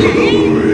Category.